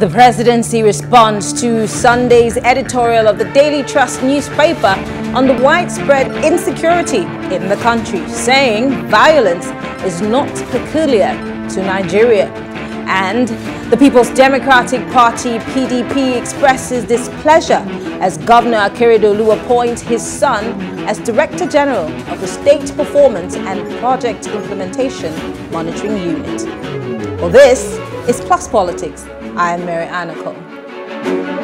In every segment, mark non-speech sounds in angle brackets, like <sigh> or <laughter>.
The presidency responds to Sunday's editorial of the Daily Trust newspaper on the widespread insecurity in the country, saying violence is not peculiar to Nigeria. And the People's Democratic Party, PDP, expresses displeasure as Governor Akeredolu appoints his son as Director General of the State Performance and Project Implementation Monitoring Unit. Well, this is Plus Politics. I am Mary Anacole.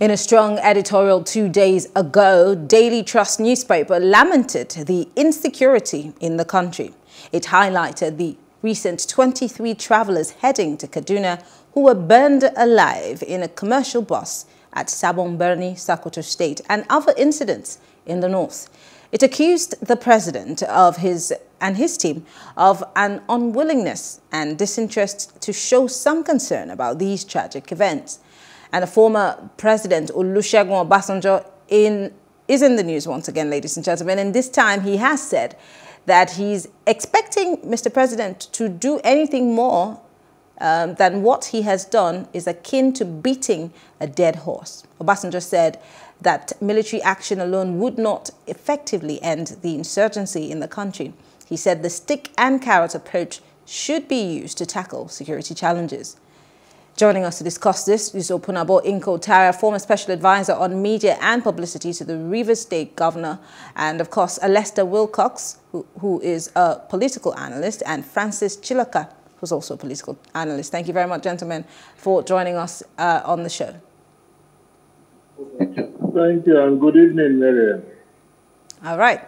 In a strong editorial two days ago, Daily Trust newspaper lamented the insecurity in the country. It highlighted the recent 23 travelers heading to Kaduna who were burned alive in a commercial bus at Sabon Birni, Sokoto State, and other incidents in the north. It accused the president of his and his team of an unwillingness and disinterest to show some concern about these tragic events. And the former president, Olusegun Obasanjo, in, is in the news once again, ladies and gentlemen. And this time he has said that he's expecting Mr. President to do anything more um, than what he has done is akin to beating a dead horse. Obasanjo said that military action alone would not effectively end the insurgency in the country. He said the stick and carrot approach should be used to tackle security challenges. Joining us to discuss this is Opunabo Inko Tariah, former special advisor on media and publicity to the Rivers State governor, and of course, Alesta Wilcox, who, who is a political analyst, and Francis Chilaka, who's also a political analyst. Thank you very much, gentlemen, for joining us uh, on the show. Thank you, and good evening, Miriam. All right.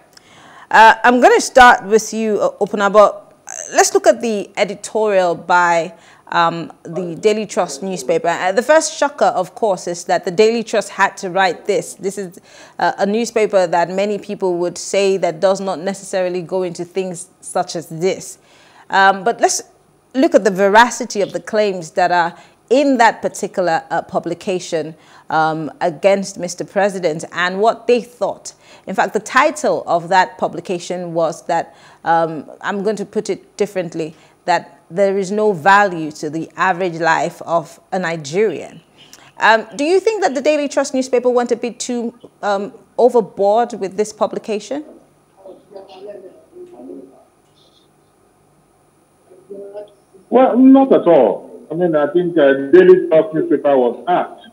Uh, I'm going to start with you, uh, Opunabo. Let's look at the editorial by um, the Daily Trust newspaper. Uh, the first shocker, of course, is that the Daily Trust had to write this. This is uh, a newspaper that many people would say that does not necessarily go into things such as this. Um, but let's look at the veracity of the claims that are in that particular uh, publication um, against Mr. President and what they thought. In fact, the title of that publication was that, um, I'm going to put it differently, that there is no value to the average life of a Nigerian. Um, do you think that the Daily Trust newspaper went a bit too um, overboard with this publication? Well, not at all. I mean, I think uh, Daily Trust newspaper was apt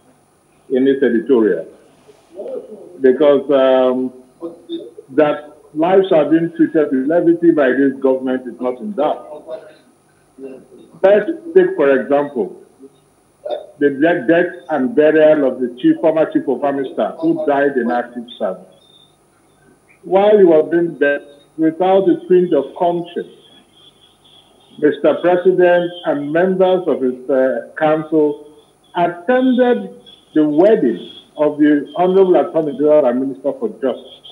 in its editorial because um, that lives are being treated with levity by this government is not in doubt. Let's take, for example, the death and burial of the chief, former chief of army staff who died in active service. While he was being dead, without a twinge of conscience, Mr. President and members of his uh, council attended the wedding of the Honorable Attorney General and Minister for Justice.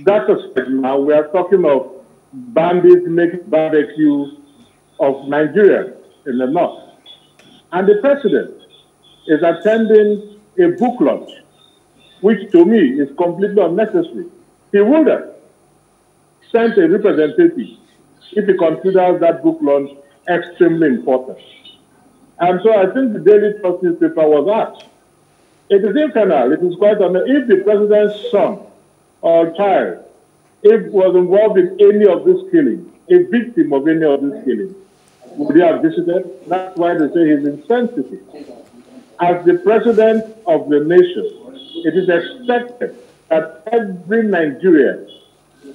That's a now we are talking of bandits making barbecue of Nigeria in the north. And the president is attending a book launch, which to me is completely unnecessary. He would have sent a representative if he considers that book launch extremely important. And so I think the Daily Trust newspaper was asked. It is infernal. It is quite unknown. If the president's son or child if was involved in any of this killing, a victim of any of this killing, would he have visited? That's why they say he's insensitive. As the president of the nation, it is expected that every Nigerian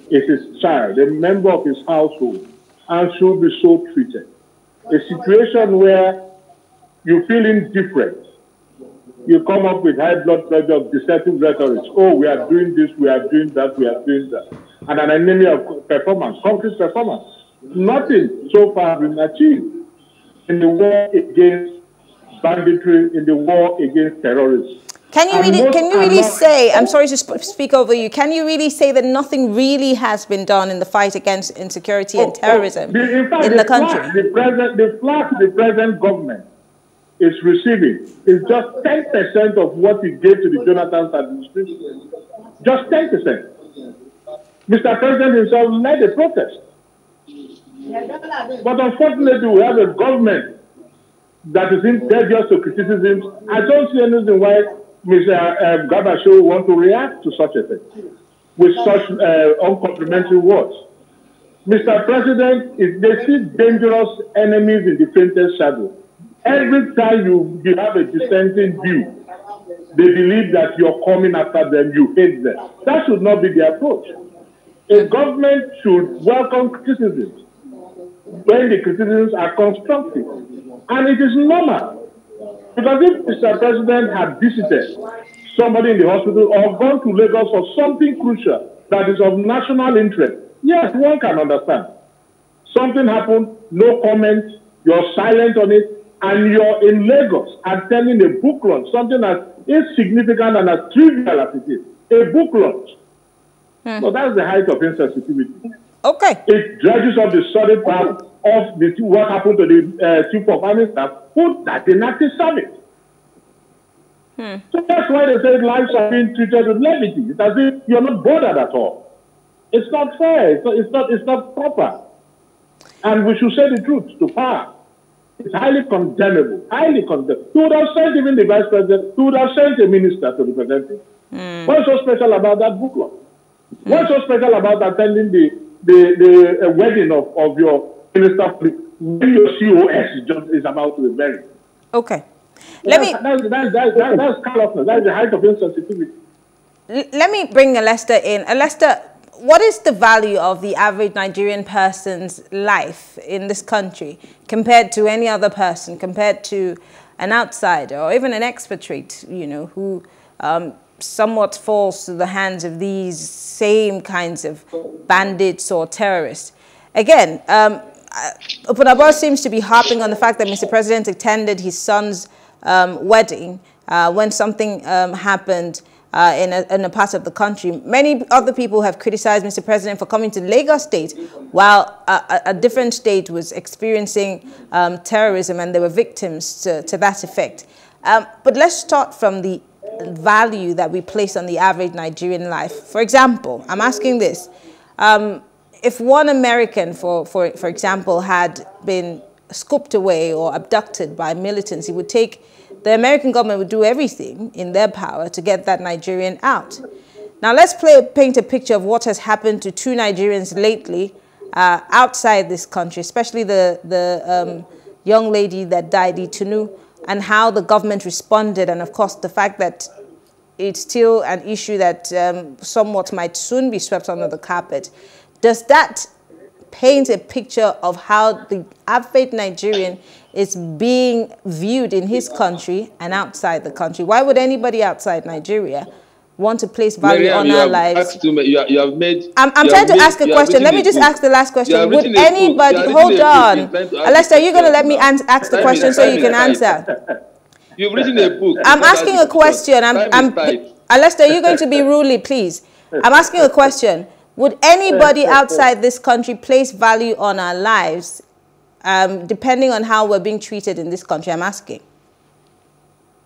is his child, a member of his household, and should be so treated. A situation where you feel indifferent you come up with high blood pressure of deceptive rhetoric. Oh, we are doing this, we are doing that, we are doing that. And an enemy of performance, concrete performance. Nothing so far has been achieved in the war against banditry, in the war against terrorism. Can you really, can you really say, I'm sorry to sp speak over you, can you really say that nothing really has been done in the fight against insecurity oh, and terrorism oh, the, in, fact, in the, the country? Flack, the, present, the flack the present government is receiving is just 10% of what he gave to the Jonathan administration. Just 10%. Mr. President himself led a protest. But unfortunately, we have a government that is impervious to criticism. I don't see any reason why Mr. Uh, Garba Shehu want to react to such a thing with such uh, uncomplimentary words. Mr. President, if they see dangerous enemies in the faintest shadow, every time you, you have a dissenting view, they believe that you're coming after them, you hate them. That should not be the approach. A government should welcome criticisms when the criticisms are constructive. And it is normal. Because if Mr. President had visited somebody in the hospital or gone to Lagos for something crucial that is of national interest, yes, one can understand. Something happened, no comment, you're silent on it, and you're in Lagos attending a book launch, something as insignificant and as trivial as it is, a book launch. Hmm. So that's the height of insensitivity. Okay. It dredges up the solid part of the, what happened to the uh, chief of army staff who that in active service. Hmm. So that's why they say lives are being treated with levity. It's as if you're not bothered at all. It's not fair. It's not, it's not, it's not proper. And we should say the truth to power. It's highly condemnable. Highly condemnable. You would have sent even the vice president, you would have sent a minister to represent him. Mm. What's so special about that book club? Mm. What's so special about attending the, the, the uh, wedding of, of your minister when your COS is, just, is about to be buried? Okay. Let me. That's, that's, that's, that's, that's. That's the height of insensitivity. Let me bring Alesta in. Alesta, what is the value of the average Nigerian person's life in this country compared to any other person, compared to an outsider or even an expatriate, you know, who um, somewhat falls to the hands of these same kinds of bandits or terrorists? Again, um, uh, seems to be harping on the fact that Mr. President attended his son's um, wedding uh, when something um, happened uh, in, a, in, a, part of the country. Many other people have criticized Mr. President for coming to Lagos State while a, a different state was experiencing um, terrorism and there were victims to, to that effect. Um, but let's start from the value that we place on the average Nigerian life. For example, I'm asking this. Um, if one American, for, for, for example, had been scooped away or abducted by militants, he would take the American government would do everything in their power to get that Nigerian out. Now let's play, paint a picture of what has happened to two Nigerians lately uh, outside this country, especially the, the um, young lady that died, Itunu, and how the government responded, and of course the fact that it's still an issue that um, somewhat might soon be swept under the carpet. Does that paint a picture of how the average Nigerian is being viewed in his country and outside the country. Why would anybody outside Nigeria want to place value on our lives? To, you, have, you have made. I'm, I'm trying to made, ask a question. Let me just book. ask the last question. Would anybody hold on, Alesta? You're going to let me ask the question so you can answer. <laughs> You've written a book. I'm asking a question. I'm, I'm Alesta, you're going to be <laughs> ruly, please. I'm asking a question. Would anybody <laughs> outside this country place value on our lives um, depending on how we're being treated in this country? I'm asking.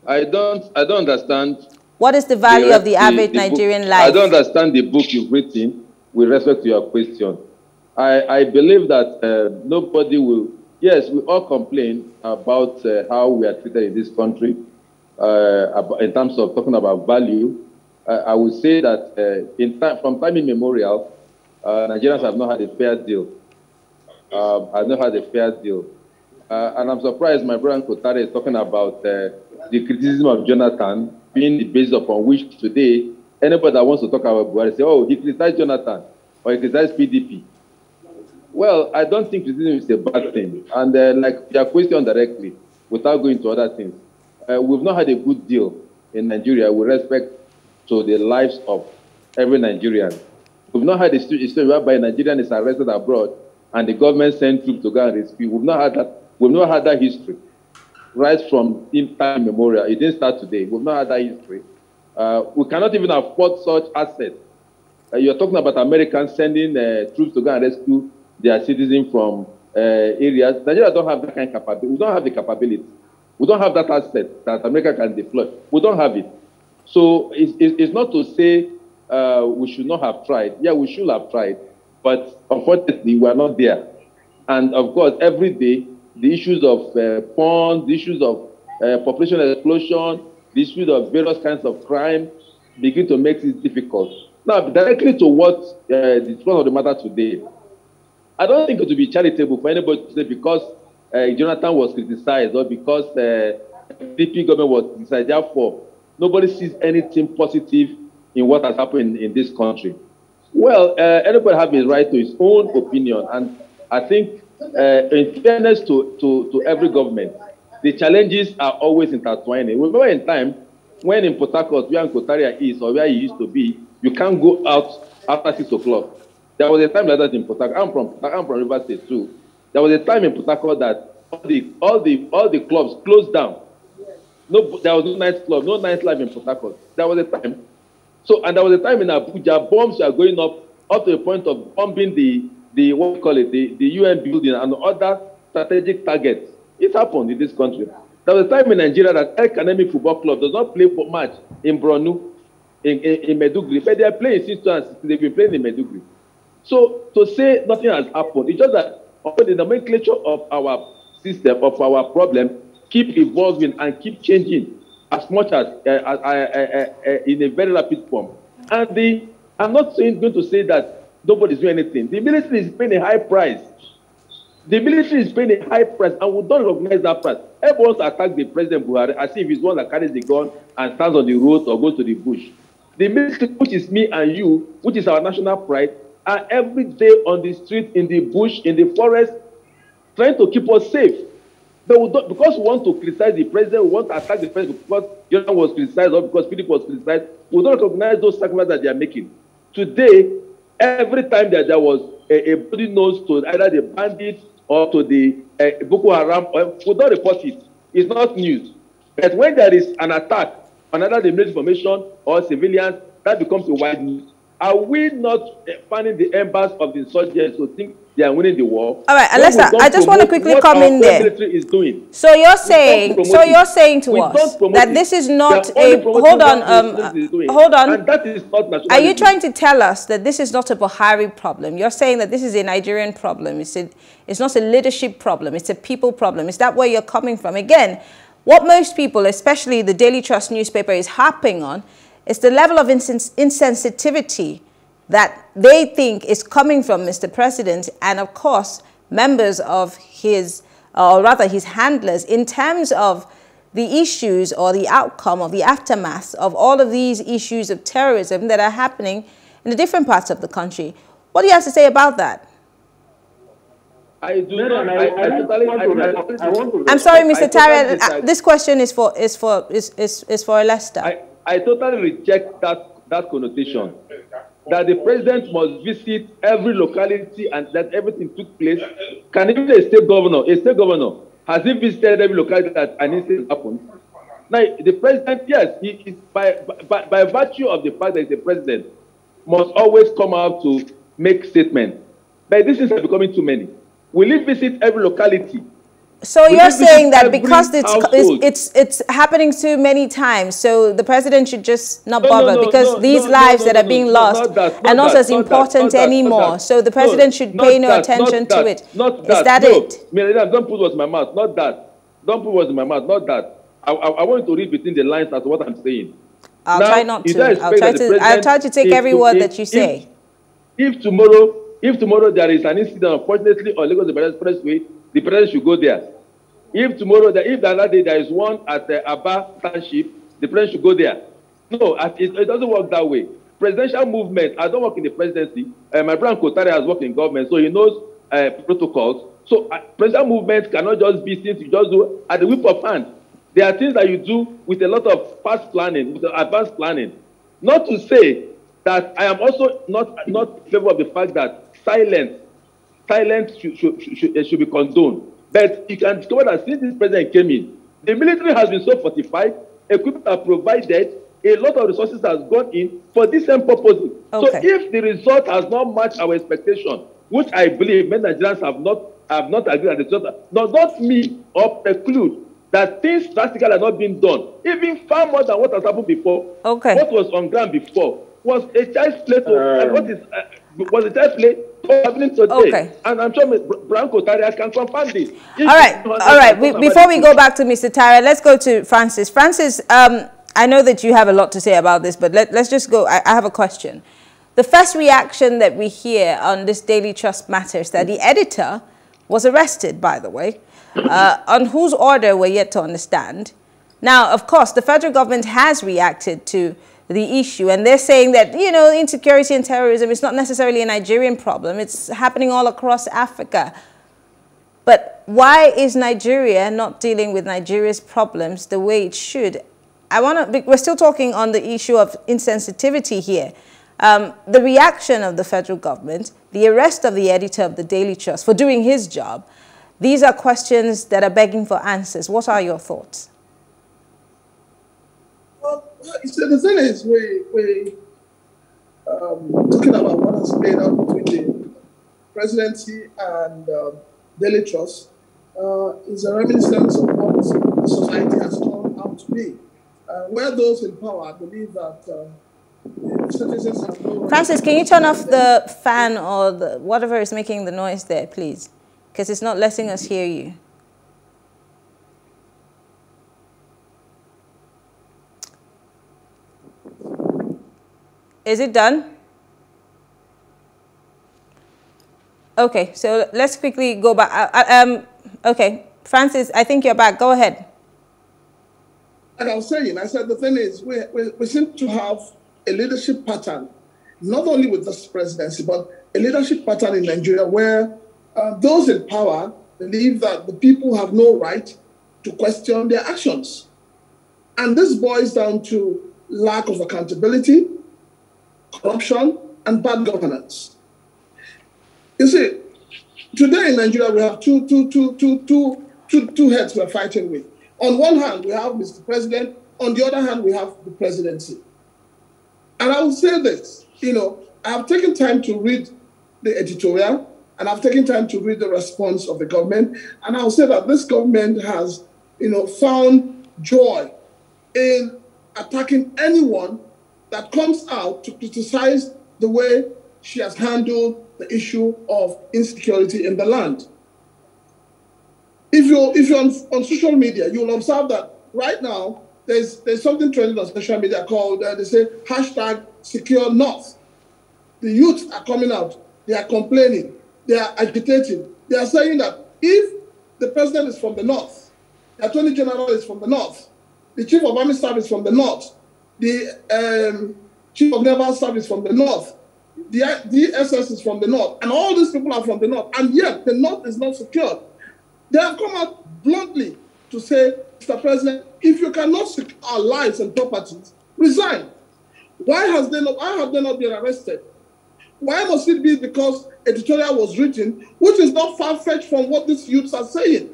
I don't, I don't understand. What is the value the, of the, the average the Nigerian book, life? I don't understand the book you've written with respect to your question. I, I believe that uh, nobody will, yes, we all complain about uh, how we are treated in this country uh, in terms of talking about value. I would say that uh, in time, from time immemorial, uh, Nigerians have not had a fair deal um, I've not had a fair deal. Uh, and I'm surprised my brother Kotare is talking about uh, the criticism of Jonathan being the basis upon which today anybody that wants to talk about Buhari say, oh, he criticized Jonathan or he criticized PDP. Well, I don't think criticism is a bad thing. And uh, like your question directly, without going to other things, uh, we've not had a good deal in Nigeria with respect to the lives of every Nigerian. We've not had a situation whereby a Nigerian is arrested abroad and the government sent troops to go and rescue. We've not had that. We've not had that history right from time memorial. It didn't start today. We've not had that history Uh, we cannot even afford such assets. Uh, you're talking about Americans sending uh, troops to go and rescue their citizens from uh, areas. Nigeria don't have that kind of capability. We don't have the capability. We don't have that asset that America can deploy. We don't have it. So it's, it's not to say uh, we should not have tried. Yeah, we should have tried. But unfortunately, we are not there. And of course, every day, the issues of uh, porn, the issues of uh, population explosion, the issues of various kinds of crime begin to make it difficult. Now, directly to what uh, of the matter today, I don't think it would be charitable for anybody to say because uh, Jonathan was criticized or because uh, DP government was criticized, therefore, nobody sees anything positive in what has happened in, in this country. Well, uh, everybody has a right to his own opinion, and I think, uh, in fairness to, to, to every government, the challenges are always intertwining. Remember in time when in Port Harcourt, where Kotaria is or where he used to be, you can't go out after six o'clock. There was a time like that in Port Harcourt. I'm from I'm from River State too. There was a time in Port Harcourt that all the all the all the clubs closed down. No, there was no nightclub, no nightlife in Port Harcourt. There was a time. So and there was a time in Abuja, bombs were going up up to the point of bombing the the what we call it the, the UN building and other strategic targets. It happened in this country. There was a time in Nigeria that Kanemi Football Club does not play for match in Borno, in, in, in Maiduguri, but they are playing since they've been playing in Maiduguri. So to say nothing has happened, it's just that the nomenclature of our system, of our problem, keep evolving and keep changing as much as uh, uh, uh, in a very rapid form. And the, I'm not saying, going to say that nobody's doing anything. The military is paying a high price. The military is paying a high price, and we don't recognize that price. Everyone wants to attack the president Buhari as if he's one that carries the gun and stands on the road or goes to the bush. The military, which is me and you, which is our national pride, are every day on the street, in the bush, in the forest, trying to keep us safe. Don't, because we want to criticize the president, we want to attack the president because Jonathan was criticized or because Philip was criticized, we don't recognize those sacrifices that they are making. Today, every time that there was a, a body knows to either the bandits or to the uh, Boko Haram, we don't report it. It's not news. But when there is an attack on either the military formation or civilians, that becomes a wide news. Are we not finding the embers of the insurgents to think they are winning the war? All right, Alesta, I just want to quickly come in there. Is doing. So you're saying, so you're saying to us that this is not a hold on, um, hold on. And that is not Are you trying to tell us that this is not a Buhari problem? You're saying that this is a Nigerian problem. It's a, it's not a leadership problem. It's a people problem. Is that where you're coming from? Again, what most people, especially the Daily Trust newspaper, is harping on is the level of insens insensitivity that they think is coming from Mr. President and, of course, members of his, or rather his handlers, in terms of the issues or the outcome of the aftermath of all of these issues of terrorism that are happening in the different parts of the country. What do you have to say about that? I do not. I, I, totally, I, am sorry, Mr. Tarian. Uh, this question is for is for is is, is for Lester. I, I totally reject that, that connotation. That the president must visit every locality and that everything took place. Can even a state governor, a state governor, has he visited every locality that an incident happened? Now, the president, yes, he is by, by, by virtue of the fact that he's the president, must always come out to make statements. But things are becoming too many. Will he visit every locality? So you're saying that because it's, it's, it's it's happening too many times, so the president should just not bother no, no, no, because these lives that are being lost that, are not, that, as important that, anymore. so the president should pay no attention to it. Not that. Is that it? don't put words in my mouth. Not that. Don't put words in my mouth. Not that. I, I, I want to read between the lines as to what I'm saying. I'll now, try not to. I'll try to. I'll try to take every word that you say. If, if tomorrow, if tomorrow there is an incident, unfortunately, on Lagos Expressway the president should go there. If tomorrow, if the other day there is one at the Aba Township, the president should go there. No, it, it doesn't work that way. Presidential movement, I don't work in the presidency. Uh, my brother Kotari has worked in government, so he knows uh, protocols. So uh, presidential movement cannot just be things you just do at the whip of hand. There are things that you do with a lot of fast planning, with advanced planning. Not to say that I am also not not favor of the fact that silence silence should, should, should, should be condoned. But you can discover that since this president came in, the military has been so fortified, equipment are provided, a lot of resources has gone in for this same purpose. Okay. So if the result has not matched our expectation, which I believe many Nigerians have not have not agreed at the result, does not mean or preclude that things drastically are not being done, even far more than what has happened before. Okay. What was on ground before was a child's play to um, what is uh, was a child's play happening today. Okay. And I'm sure Branko Taria can confirm this. All right, all right. We, before we go back to Mr. Tariah, let's go to Francis. Francis, um, I know that you have a lot to say about this, but let, us just go. I, I have a question. The first reaction that we hear on this Daily Trust matter is that the editor was arrested, by the way, uh, on whose order we're yet to understand. Now, of course, the federal government has reacted to the issue, and they're saying that, you know, insecurity and terrorism is not necessarily a Nigerian problem. It's happening all across Africa. But why is Nigeria not dealing with Nigeria's problems the way it should? I want to, we're still talking on the issue of insensitivity here. Um, the reaction of the federal government, the arrest of the editor of the Daily Trust for doing his job, these are questions that are begging for answers. What are your thoughts? So the thing is, we, we um, talking about what has played out between the presidency and um, Daily Trust uh, is a reminiscence of what society has turned out to be. Uh, where those in power believe that uh, Francis, can you turn off the fan or the, whatever is making the noise there, please? Because it's not letting us hear you. Is it done? Okay, so let's quickly go back. Uh, uh um, okay, Francis, I think you're back. Go ahead. Like I was saying, I said the thing is, we, we, we seem to have a leadership pattern, not only with this presidency, but a leadership pattern in Nigeria where uh, those in power believe that the people have no right to question their actions. And this boils down to lack of accountability, corruption, and bad governance. You see, today in Nigeria, we have two, two, two, two, two, two, two heads we're fighting with. On one hand, we have Mr. President. On the other hand, we have the presidency. And I will say this, you know, I have taken time to read the editorial and I've taken time to read the response of the government. And I'll say that this government has, you know, found joy in attacking anyone that comes out to criticize the way she has handled the issue of insecurity in the land. If you're, if you're on, on social media, you'll observe that right now, there's there's something trending on social media called uh, they say hashtag secure north. The youth are coming out. They are complaining. They are agitating. They are saying that if the president is from the north, the attorney general is from the north, the chief of army staff is from the north, the um, chief of naval service from the north, the DSS is from the north, and all these people are from the north, and yet the north is not secured. They have come out bluntly to say, Mr. President, if you cannot secure our lives and properties, resign. Why has they not, why have they not been arrested? Why must it be because editorial was written, which is not far-fetched from what these youths are saying?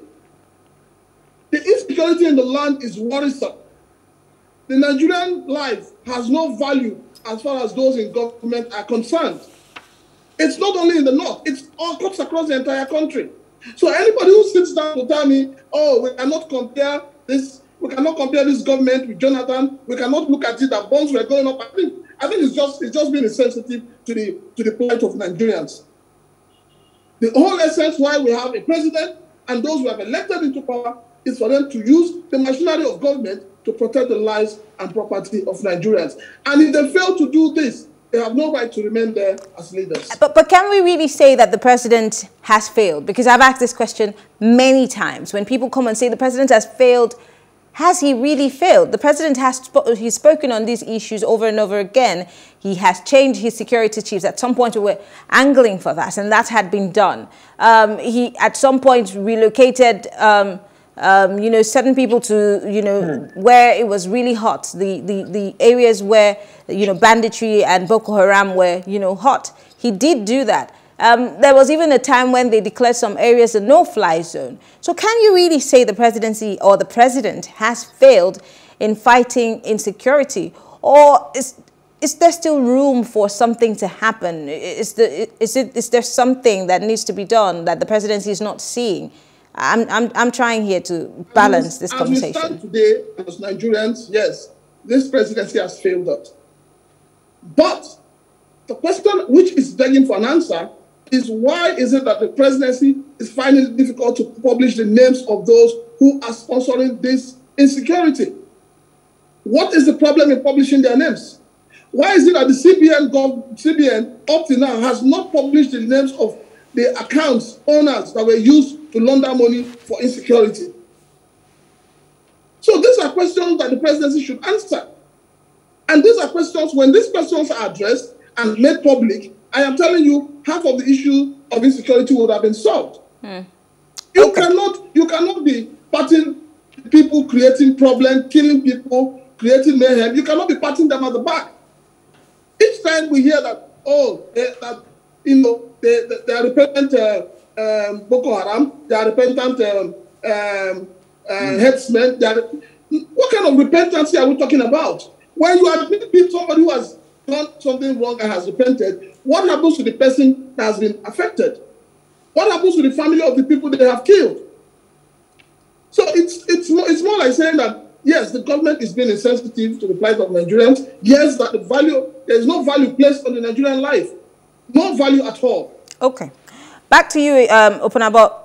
The insecurity in the land is worrisome. The Nigerian life has no value as far as those in government are concerned. It's not only in the north, it's all cuts across the entire country. So anybody who sits down to tell me, oh, we cannot compare this, we cannot compare this government with Jonathan, we cannot look at it that bonds were going up. I think I think it's just it's just being insensitive to the to the plight of Nigerians. The whole essence why we have a president and those who have elected into power is for them to use the machinery of government to protect the lives and property of Nigerians. And if they fail to do this, they have no right to remain there as leaders. But, but can we really say that the president has failed? Because I've asked this question many times. When people come and say the president has failed, has he really failed? The president has sp he's spoken on these issues over and over again. He has changed his security chiefs. At some point, we were angling for that, and that had been done. Um, he, at some point, relocated um, um, you know, certain people to, you know, mm. where it was really hot, the, the, the areas where, you know, banditry and Boko Haram were, you know, hot. He did do that. Um, there was even a time when they declared some areas a no-fly zone. So can you really say the presidency or the president has failed in fighting insecurity? Or is, is there still room for something to happen? Is, the, is, it, is there something that needs to be done that the presidency is not seeing? I'm, I'm, I'm trying here to balance this conversation. As we stand today, as Nigerians, yes, this presidency has failed us. But the question which is begging for an answer is why is it that the presidency is finding it difficult to publish the names of those who are sponsoring this insecurity? What is the problem in publishing their names? Why is it that the CBN, gov- CBN up to now has not published the names of the accounts owners that were used to launder money for insecurity? So these are questions that the presidency should answer. And these are questions, when these questions are addressed and made public, I am telling you, half of the issue of insecurity would have been solved. Hmm. You okay. cannot, you cannot be patting people creating problems, killing people, creating mayhem. You cannot be patting them at the back. Each time we hear that, oh, they, that you know, they, they, they are repentant uh, um, Boko Haram, they are repentant um, um, uh, mm. headsmen. They are, what kind of repentance are we talking about? When you admit somebody who has done something wrong and has repented, what happens to the person that has been affected? What happens to the family of the people they have killed? So it's it's more, it's more like saying that yes, the government is being insensitive to the plight of Nigerians. Yes, that the value there is no value placed on the Nigerian life, no value at all. Okay, back to you, um, Opunabo.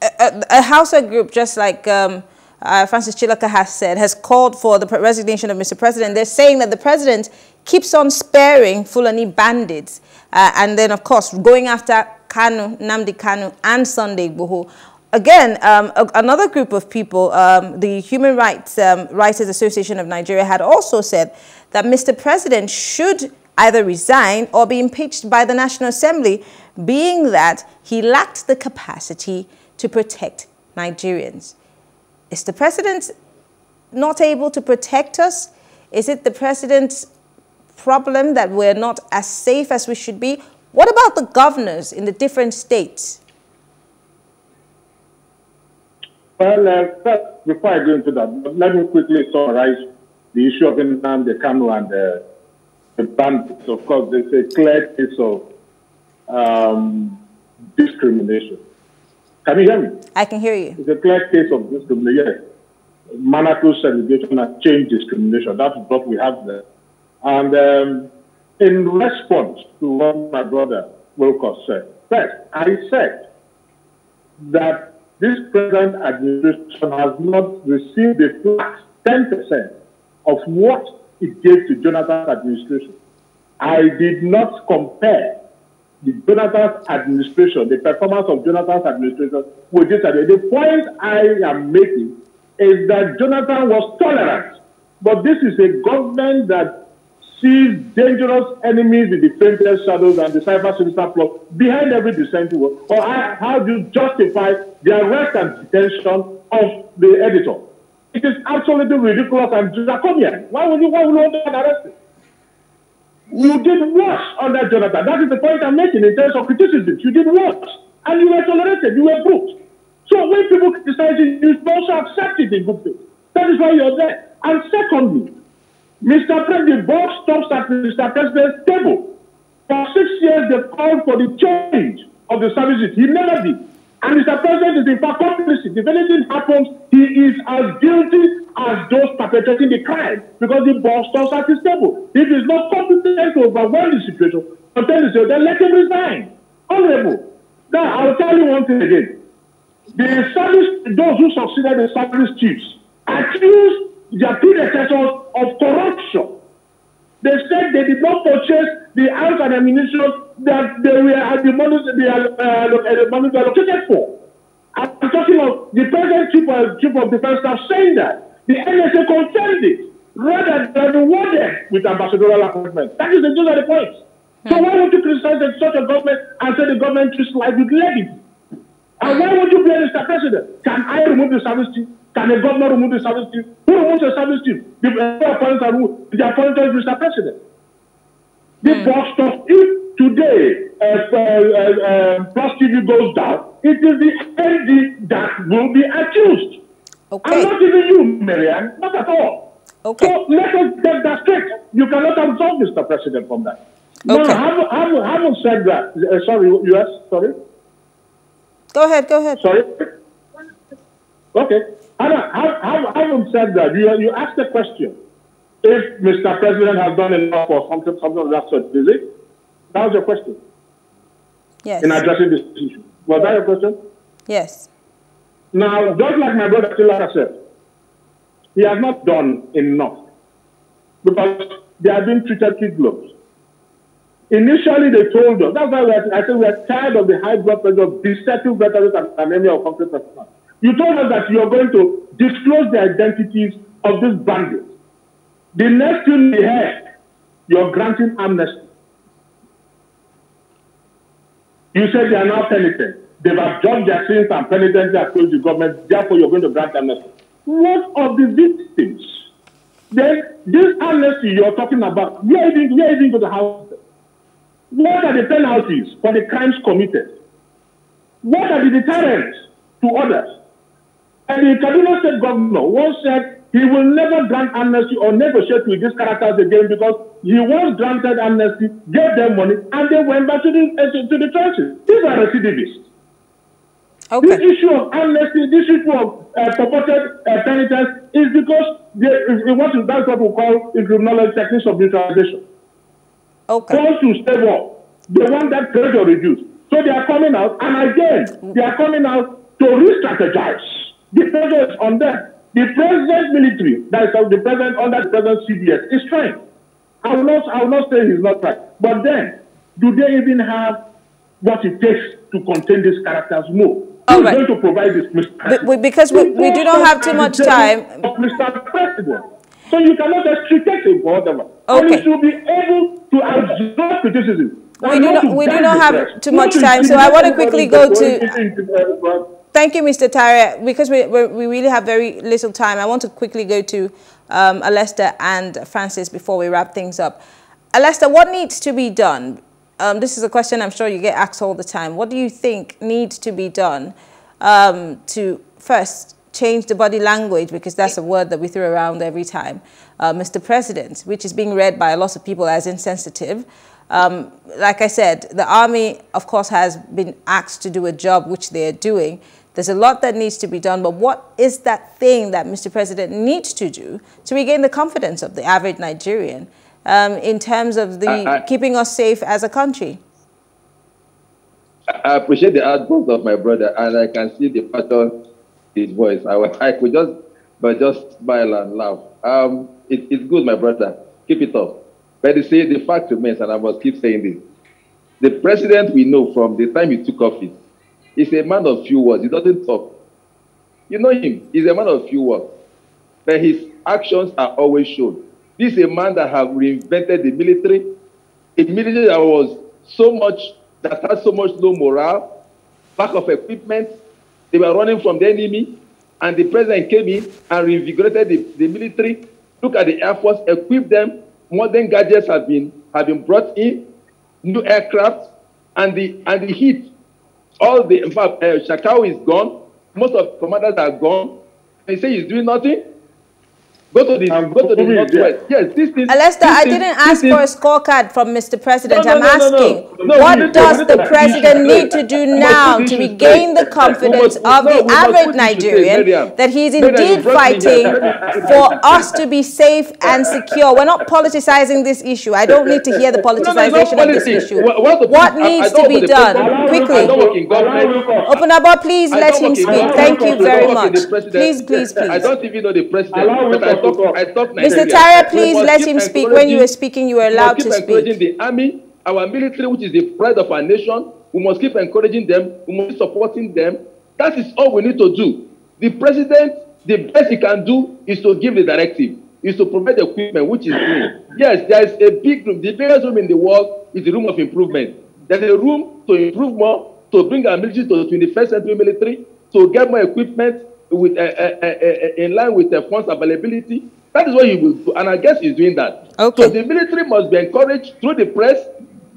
A, a, a Hausa group, just like um, uh, Francis Chilaka has said, has called for the resignation of Mr. President. They're saying that the president keeps on sparing Fulani bandits. Uh, and then, of course, going after Kanu, Nnamdi Kanu, and Sunday Igboho. Again, um, a, another group of people, um, the Human Rights um, Writers Association of Nigeria, had also said that Mr. President should either resign or be impeached by the National Assembly, being that he lacked the capacity to protect Nigerians. Is the president not able to protect us? Is it the president's problem that we're not as safe as we should be? What about the governors in the different states? Well, uh, first, before I go into that, let me quickly summarize the issue of Nnamdi Kanu and uh, the bandits. Of course, there's a clear case of um, discrimination. Can you hear me? I can hear you. It's a clear case of discrimination. Yes. Manacles segregation and change discrimination. That's what we have there. And um, in response to what my brother Wilcox said, first, I said that this present administration has not received the flat 10% of what it gave to Jonathan's administration. I did not compare the Jonathan's administration, the performance of Jonathan's administration with this. The point I am making is that Jonathan was tolerant, but this is a government that sees dangerous enemies in the faintest shadows and the cyber sinister plot behind every dissenting word. Or how do you justify the arrest and detention of the editor? It is absolutely ridiculous and draconian. Why would you, why would you want to arrest him? You did worse under Jonathan. That is the point I'm making in terms of criticism. You did worse. And you were tolerated. You were good. So when people criticize you, you also accept it in good faith. That is why you're there. And secondly, Mr. President, the board stops at Mr. President's table. For six years, they called for the change of the services. He never did. And Mr. President is in fact complicit. If anything happens, he is as guilty as those perpetrating the crime because the boss stops at his table. If he's not competent to overwhelm the situation, contain the then let him resign. Honorable. Now, I'll tell you one thing again. The service, those who succeeded the service chiefs, accused their predecessors of corruption. They said they did not purchase the arms and ammunition that they were at the money they are, uh, the money allocated for. I'm talking of the present chief of, chief of defense staff saying that the NSA confirmed it rather than rewarded with ambassadorial appointment. That is the, those are the points. So hmm. why would you criticize such a government and say the government treats life with levity? And why would you blame Mr. President? Can I remove the service chief? Can a governor remove the service chief? Who removes the service chief? The appointments are who? The appointed Mr. President. The mm. box of if today uh, uh, uh, Plus TV goes down, it is the ND that will be accused. Okay. I'm not even you, Marianne, not at all. Okay. So let us get that straight. You cannot absolve Mr. President from that. Okay. Now, having, having, having said that, uh, sorry, yes, sorry, Go ahead, go ahead. sorry. Okay. Anna, have, have, having said that, you, you asked the question if Mr. President has done enough or something, something of that sort. Is it? That was your question Yes. in addressing this issue. Was that your question? Yes. Now, just like my brother Tilaka said, he has not done enough because they have been treated kid gloves. Initially, they told us, that's why we are, I said we are tired of the high blood pressure, besetting veterans and anemia of conflict personnel. You told us that you are going to disclose the identities of these bandits. The next thing we heard, you're granting amnesty. You said they are now penitent. They've absorbed their sins and penitently approached the government. Therefore, you're going to grant amnesty. What of the victims? Then this amnesty you're talking about, where even where even to the house? What are the penalties for the crimes committed? What are the deterrents to others? And the Kaduna State Governor once said he will never grant amnesty or negotiate with these characters again because he was granted amnesty, gave them money, and they went back to the uh, to, the trenches. These are recidivists. Okay. This issue of amnesty, this issue of uh, purported uh, penitence is because they, is, is what is, that's what we call in criminology techniques of neutralization. Okay. Calls to war. They want that pressure reduced. So they are coming out, and again, they are coming out to re-strategize. The pressure is on them. The president military, that is uh, the president under the president CBS, is trying. I will not, I will not say he's not trying. But then, do they even have what it takes to contain these characters? No. All right. going to provide this, Mr. But because we- we do not have too much time. Mr. President. So you cannot just critique him for whatever. And you should be able to absorb criticism. We do not- we do not have too much time, so I wanna quickly go to- Thank you, Mr. Tare. Because we, we, we really have very little time, I want to quickly go to um, Alesta and Francis before we wrap things up. Alesta, what needs to be done? Um, this is a question I'm sure you get asked all the time. What do you think needs to be done um, to first change the body language, because that's a word that we throw around every time, uh, Mr. President, which is being read by a lot of people as insensitive. Um, like I said, the army, of course, has been asked to do a job which they are doing. There's a lot that needs to be done, but what is that thing that Mr. President needs to do to regain the confidence of the average Nigerian um, in terms of the I- I- keeping us safe as a country? I appreciate the outburst of my brother, and I can see the pattern his voice. I, <laughs> I could just, but just smile and laugh. Um, it, it's good, my brother. Keep it up. But you see, the fact remains, and I must keep saying this: the president we know from the time he took office is a man of few words. He doesn't talk. You know him. He's a man of few words, but his actions are always shown. This is a man that have reinvented the military, a military that was so much that had so much low morale, lack of equipment. They were running from the enemy, and the president came in and reinvigorated the, the military. Look at the air force, equipped them. Modern gadgets have been have been brought in, new aircraft, and the and the heat. All the in fact, uh, Shekau is gone. Most of the commanders are gone. They say he's doing nothing. Go to the Um, go to the northwest. Yes, this is. Alesta, this I didn't this ask is- for a scorecard from Mr. President. No, no, I'm no, no, no. asking, No, what need does we the to- president we need must to do put now issues to straight. regain the confidence must- of no, the we average put issues straight, Nigerian Miriam. that he's Miriam, indeed you fighting here. for us to be safe and secure? We're not politicizing this issue. I don't need to hear the No, no, politicization of this issue. What- what's the What point? I- I needs to be work for the done? Quickly. I don't work in government. Open up, please let him speak. Thank you very much. the president. Please, please, I don't even know the president. Allow I Wilcox to talk, talk. I talk Mr. Tariah, please let him speak. When you were speaking, you were we allowed keep to speak. encouraging the army, our military, which is the pride of our nation. We must keep encouraging them. We must keep supporting them. That is all we need to do. The president, the best he can do is to give the directive, is to provide the equipment, which is doing. Yes, there is a big room. The biggest room in the world is the room of improvement. There's a room to improve more, to bring our military to the 21st century military, to get more equipment with uh, uh, in line with the funds availability. That is what he will do, and I guess he's doing that. Okay. So the military must be encouraged through the press.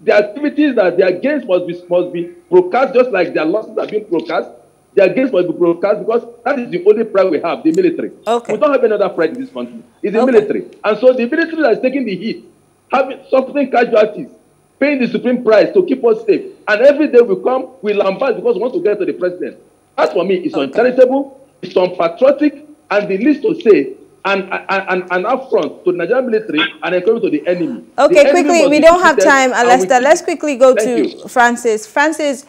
The activities that their gains must be must be broadcast, just like their losses have been broadcast. Their gains must be broadcast because that is the only pride we have, the military. Okay. We don't have another pride in this country. It's the Okay. military. And so the military that is taking the heat, having suffering casualties, paying the supreme price to keep us safe. And every day we come, we lambast because we want to get to the president. That for me is Okay. uncharitable, it's unpatriotic, and the least to say, and, an, and affront to the Nigerian military and encourage to the enemy. Okay, enemy quickly, must we don't have time, Alesta. Let's quickly go Thank to you. Francis. Francis,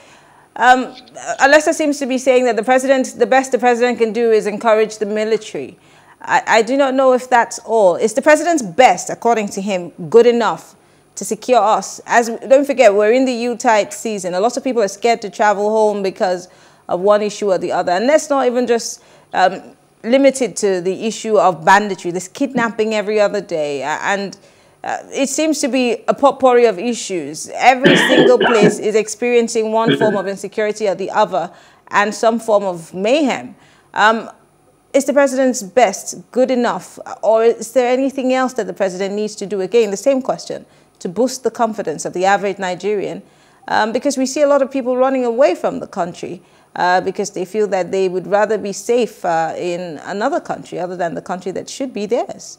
um, Alesta seems to be saying that the president, the best the president can do is encourage the military. I, I do not know if that's all. Is the president's best, according to him, good enough to secure us? As don't forget, we're in the U-type season. A lot of people are scared to travel home because of one issue or the other. And let's not even just um, limited to the issue of banditry. There's kidnapping every other day, and uh, it seems to be a potpourri of issues. Every <coughs> single place is experiencing one form of insecurity or the other, and some form of mayhem. Um, is the president's best good enough, or is there anything else that the president needs to do? Again, the same question to boost the confidence of the average Nigerian, um, because we see a lot of people running away from the country uh, because they feel that they would rather be safe uh, in another country other than the country that should be theirs.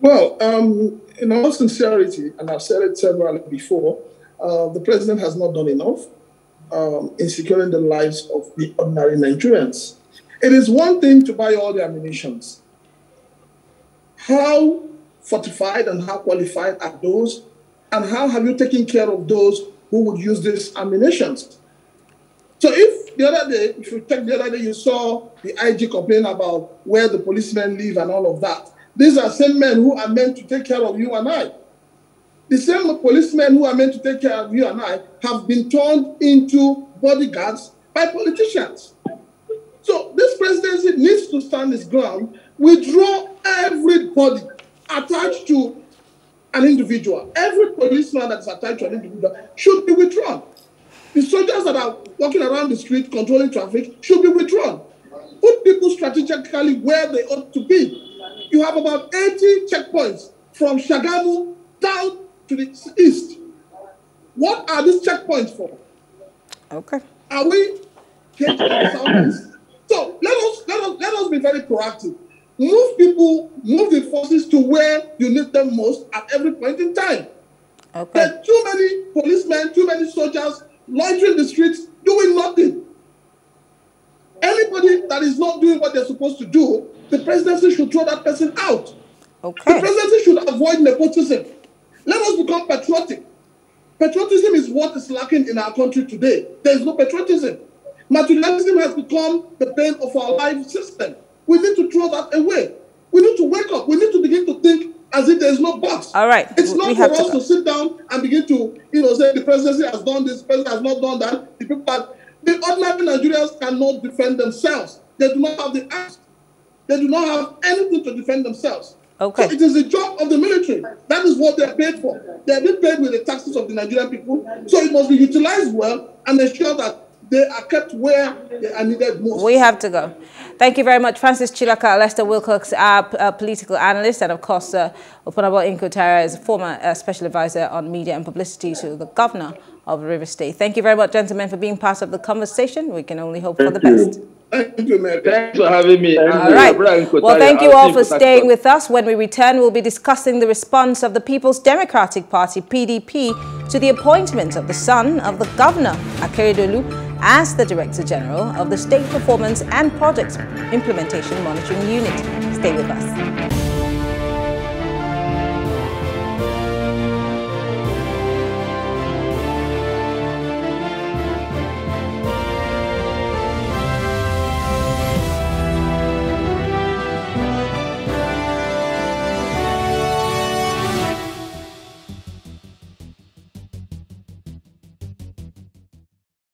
Well, um, in all sincerity, and I've said it several before, uh, the president has not done enough um, in securing the lives of the ordinary Nigerians. It is one thing to buy all the ammunitions. How fortified and how qualified are those? And how have you taken care of those who would use these ammunitions? So if the other day, if you check the other day, you saw the IG complain about where the policemen live and all of that. These are same men who are meant to take care of you and I. The same policemen who are meant to take care of you and I have been turned into bodyguards by politicians. So this presidency needs to stand its ground, withdraw everybody attached to an individual. Every policeman that is attached to an individual should be withdrawn. The soldiers that are walking around the street controlling traffic should be withdrawn. Put people strategically where they ought to be. You have about 80 checkpoints from Shagamu down to the east. What are these checkpoints for? Okay. Are we getting to the southeast? So let us let us let us be very proactive. Move people, move the forces to where you need them most at every point in time. Okay. There are too many policemen, too many soldiers loitering the streets doing nothing. Anybody that is not doing what they're supposed to do, the presidency should throw that person out. The presidency should avoid nepotism. Let us become patriotic. Patriotism is what is lacking in our country today. There is no patriotism. Materialism has become the bane of our life system. We need to throw that away. We need to wake up. We need to begin to think as if there is no box. All right. It's not have for to us go. to sit down and begin to, you know, say the presidency has done this, the president has not done that. The people that the ordinary Nigerians cannot defend themselves. They do not have the act. They do not have anything to defend themselves. Okay. So it is the job of the military. That is what they are paid for. They are being paid with the taxes of the Nigerian people. So it must be utilized well and ensure that they are kept where they are needed most. We have to go. Thank you very much, Francis Chilaka, Alesta Wilcox, our uh, political analyst, and of course, uh, Opunabo Inko Tariah is a former uh, special advisor on media and publicity to the governor of River State. Thank you very much, gentlemen, for being part of the conversation. We can only hope for the Thank you. best. Thank you, Mary. Thanks for having me. Thank And, All right. Brian Kotari, Well, thank you all for staying with us. When we return, we'll be discussing the response of the People's Democratic Party, PDP, to the appointment of the son of the governor, Akere Akeredolu, as the Director General of the State Performance and Project Implementation Monitoring Unit. Stay with us.